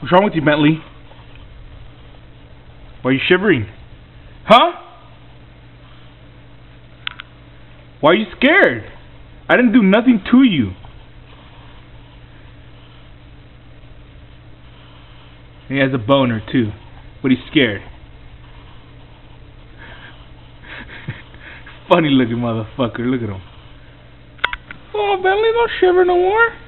What's wrong with you, Bentley? Why are you shivering? Huh? Why are you scared? I didn't do nothing to you. He has a boner too, but he's scared. Funny looking motherfucker, look at him. Oh, Bentley, don't shiver no more.